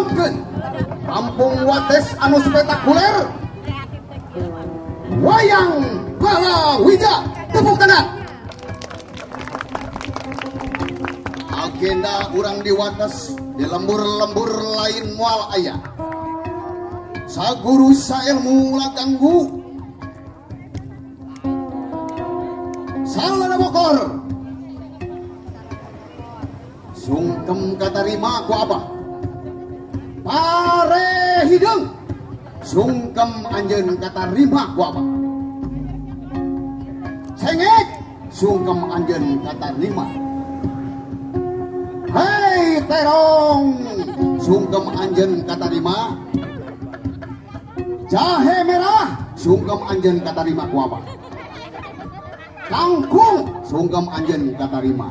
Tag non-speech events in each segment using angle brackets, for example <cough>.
nyuwunkeun kampung Wates anu spektakuler wayang bala wija tepuk tangan. Agenda urang di Wates di lembur-lembur lain mual ayah. Saguru sailmu ganggu. Salah bokor. Sungkem katarima ku abah pare hidung. Sungkem anjeun katarima ku abah cengek sungkem anjeun katarima hei terong. Sungkem anjeun katarima jahe merah. Sungkem anjeun katarima ku abah kangkung. Sungkem anjeun katarima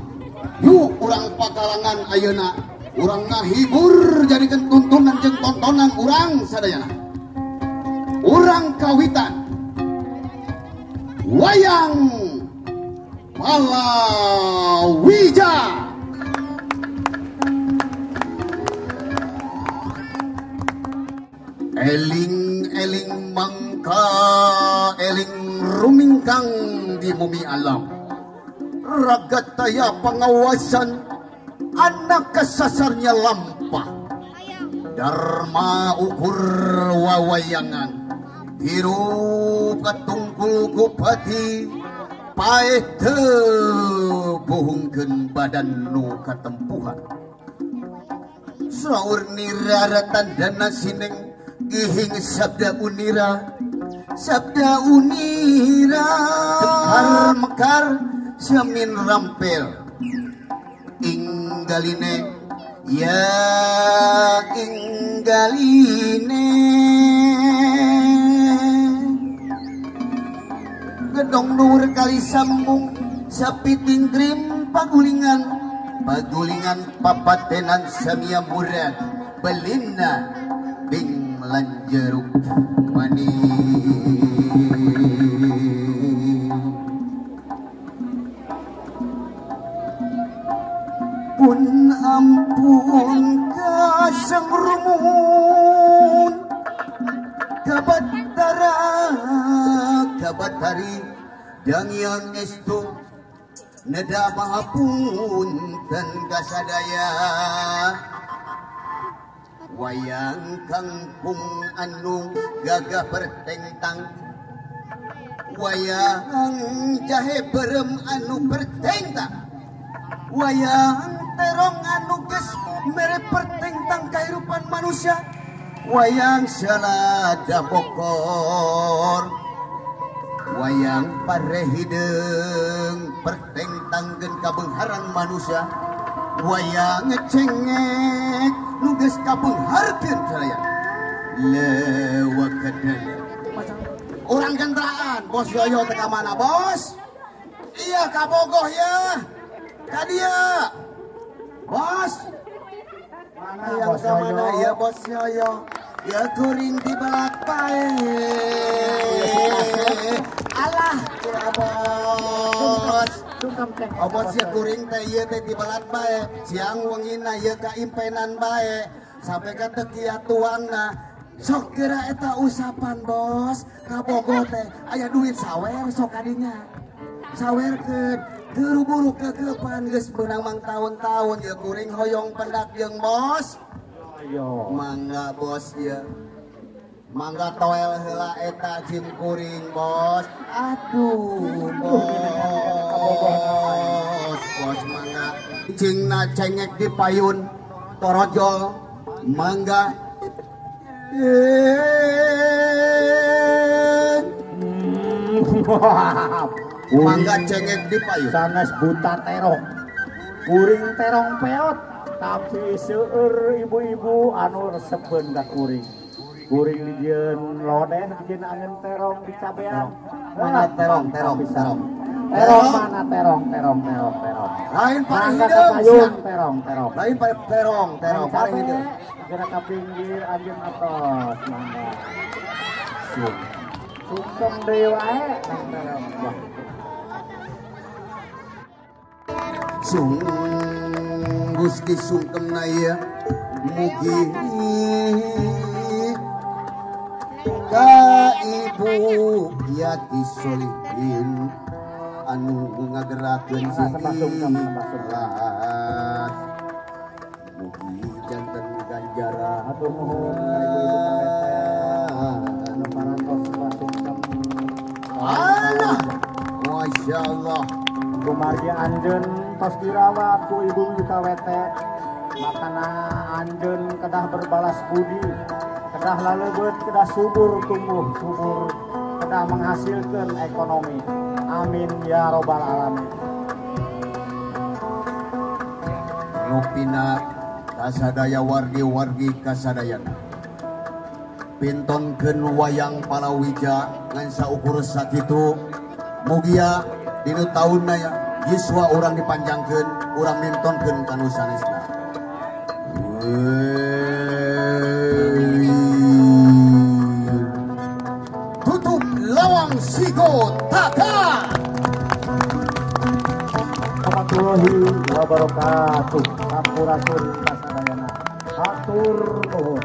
yuk urang pakalangan ayeuna urang ngahibur jadikan tuntunan jeung tontonan urang sadayana. Urang kawitan. Wayang palawija eling eling mangka eling rumingkang di bumi alam. Ragat daya pengawasan anak kesasarnya lampah Dharma ukur wawayangan. Hiru katungkul kupati Paeh tebuhungkeun badan nu katempuhan. Saur nirara tandana sineng Ihing sabda unira. Sabda unira. Mekar mekar Semin rampel Inggaline Ya inggaline Gedong nur kali sambung Sapiting krim pagulingan. Pagulingan papatenan samia murad Belina Bing lanjeruk manis kasang rumun kabatara kabatari dangian estu neda mahapun dan kasadaya. Wayang kangkung anu gagah bertentang. Wayang jahe berem anu bertentang. Wayang geus mere pertentang kehidupan manusia. Wayang salada bokor. Wayang parehideung pertentangkeun kabeungharan manusia. Wayang cengek nu geus kabeungharkeun salaya lewakadan orang kendaraan bos yoyo teka mana bos? Iya kabogoh ya. Kadia bos mana yang Bos ke mana? Yoyo? ya bos yoyo ya kuring di belak pae <laughs> alah. Kira bos Sungkem teh. Oh bos ya kuring teh ieu teh di belat bae siang wengina ieu ka impenan bae. Sampai ka teu kieu tuangna sok kira eta usapan bos. Kabogo teh aya duit sawer sok kadinya sawerkeun buru-buru kekepan beunang mang tahun-tahun ya kuring hoyong pendak jeung bos. Ayo. mangga bos ya mangga toel heula eta jim kuring bos. Aduh bos. Bos mangga. Cingna cengek di payun torojol mangga. <laughs> Eh, mangga cengek di payun Sanes buta terong. Kuring terong peot. Tapi seueur ibu-ibu anu resepen ka kuring. Kuring dijieun loden, dijieun angin terong di cabean. Mana terong, terong, terong. Terong mana terong, terong, terong, terong. lain ka hideung terong, terong. lain pare terong terong cabe, hideung Gerak ke pinggir, anjing atas, mangga. Sung. Sungkem deui wae, nang terong. Wah. sunggus disungkem naya mugi ka ibu yati solihin anu ngagerakeun sembah-sungkem. ikhlas mugi janten ganjaran Atur nuhun. Allah Masya Allah Kumargi anjeun tos dirawat ku ibu-ibu kawete makana anjeun kedah berbalas budi kedah lalebeut kedah subur tumbuh subur kedah menghasilkan ekonomi. Amin ya robbal alamin. Rupina kasadaya wargi-wargi kasadayana. Pintonkeun wayang palawija ngan saukur sakitu mugia dinu taunna ya yiswa orang dipanjangkeun urang mintonkeun kanu sanesna tutup lawang sigo taka warahmatullahi wabarakatuh. Sampurasun kasadayana atur nuhun